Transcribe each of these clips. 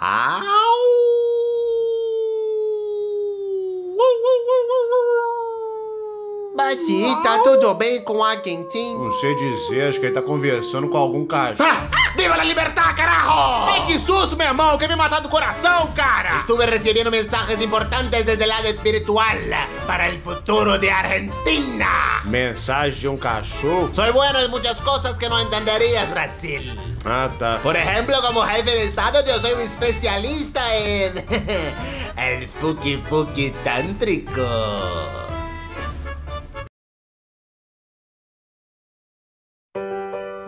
啊 Basi, tá tudo bem com a Quentin? Não sei dizer, acho que ele tá conversando com algum cachorro. Ah, viva la libertad, carajo! Ai, que susto, meu irmão! Quer me matar do coração, cara? Estuve recibiendo mensajes importantes desde el lado espiritual para el futuro de Argentina. Mensagem de um cachorro? Soy bueno en muchas cosas que no entenderías, Brasil. Ah, tá. Por ejemplo, como jefe de Estado, yo soy un especialista en el fuki fuki tántrico.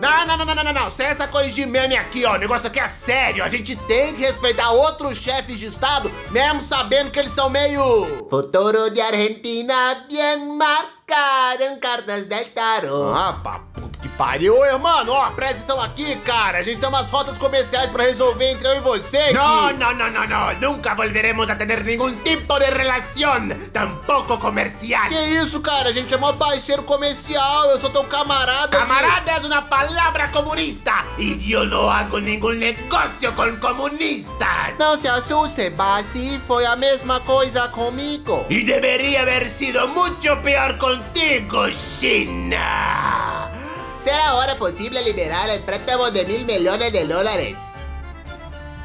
Não, não, não, não, não, não, não. Sem essa coisa de meme aqui, ó. O negócio aqui é sério. A gente tem que respeitar outros chefes de Estado, mesmo sabendo que eles são meio. Futuro de Argentina bien marcado en cartas del tarot. Ah, puta que pariu. Ô, mano, ó, presta atenção aqui, cara. A gente tem umas rotas comerciais pra resolver entre eu e você. No, que- no, no, no, no. Nunca volveremos a tener ningún tipo de relación, tampoco comercial. Que isso, cara? A gente é mó parceiro comercial. Eu sou teu camarada. de- Camarada es una palabra comunista y yo no hago ningún negocio con comunistas. Não se assuste, Basi, foi a mesma coisa comigo. Y debería haber sido mucho peor contigo, China. ¿Será ahora posible liberar el préstamo de mil millones de dólares?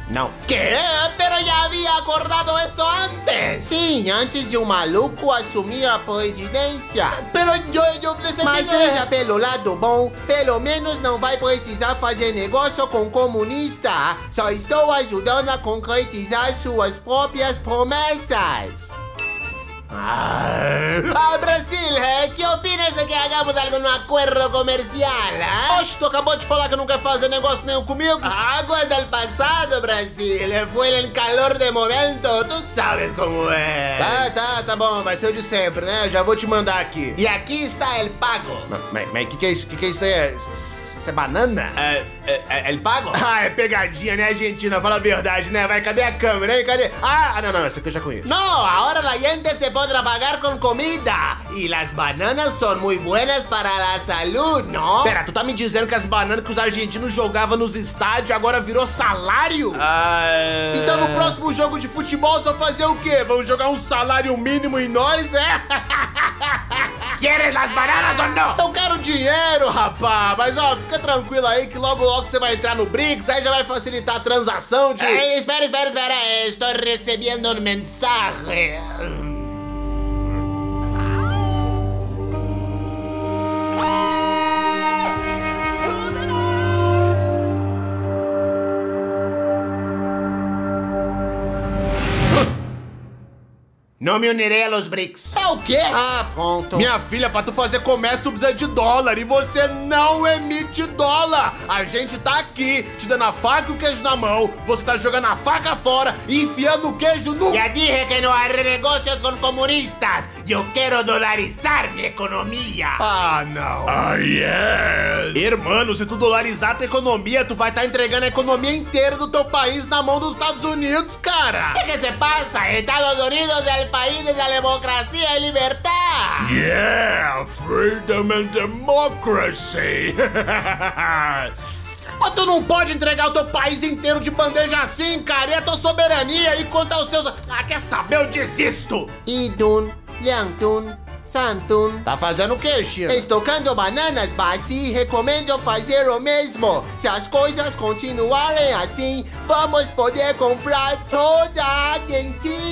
Não. ¿Qué? Pero ya había acordado esto antes. Sim, antes de um maluco assumir a presidência. Pero eu, eu necessito... Mas veja pelo lado bom, pelo menos não vai precisar fazer negócio com comunista. Só estou ajudando a concretizar suas próprias promessas. Ah, Brasil, eh, ¿qué opinas de que hagamos algún acuerdo comercial? ah? Oxe, tu acabou de falar que não quer fazer negócio nenhum comigo? Agua del pasado, Brasil. Fue el calor de momento. Tú sabes cómo es. Tá, tá, tá bom. Vai ser o de sempre, né? Eu já vou te mandar aqui. Y aquí está el pago. Mas, mas que que é isso? Que que é isso aí? É- Isso é banana? É, é, é, el pago? Ah, é pegadinha, né, Argentina? Fala a verdade, né? Vai, cadê a câmera, hein? Cadê? Ah, não, não, essa aqui eu já conheço. No, ahora la gente se podrá pagar con comida. Y las bananas son muy buenas para la salud, ¿no? Pera, tu tá me dizendo que as bananas que os argentinos jogavam nos estádios agora virou salário? Ah, Então no próximo jogo de futebol só fazer o quê? Vamos jogar um salário mínimo em nós, é? ¿Quieres las bananas o no? Eu quero dinheiro, rapá. Mas ó, fica tranquilo aí que logo logo você vai entrar no BRICS, aí já vai facilitar a transação de. Eh, espera, espera, espera. Estoy recibiendo un No me uniré a los BRICS. É o quê? Ah, pronto. Minha filha, pra tu fazer comércio, tu precisa de dólar e você não emite dólar. A gente tá aqui te dando a faca e o queijo na mão, você tá jogando a faca fora e enfiando o queijo no. Ya dije que no haré negocios con comunistas. Yo quiero dolarizar mi economía. Ah, não. Ah, yes. Hermano, se tu dolarizar tua economia, tu vai estar entregando a economia inteira do teu país na mão dos Estados Unidos, cara. ¿Qué que se pasa? Estados Unidos el país de la democracia y libertad. Yeah, freedom and democracy. Mas tu não pode entregar o teu país inteiro de bandeja assim, cara. E a tua soberania e quanto aos seus... Ah, quer saber? Eu desisto. Idun, Liangtun, Santun. Tá fazendo o quê, China? Estocando bananas, Basi, recomendo fazer o mesmo. Se as coisas continuarem assim, vamos poder comprar toda a Argentina.